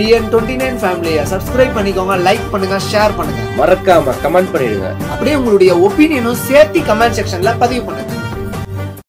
TN twenty nine ஃபேமிலியை subscribe பண்ணிக்கோங்க like பண்ணுங்க ஷேர் பண்ணுங்க. மறக்காம கமெண்ட் பண்ணிடுங்க. அப்படியே உங்களுடைய ஒப்பீனியனும் சேர்த்து கமெண்ட் செக்ஷன்ல பதிவு பண்ணுங்க.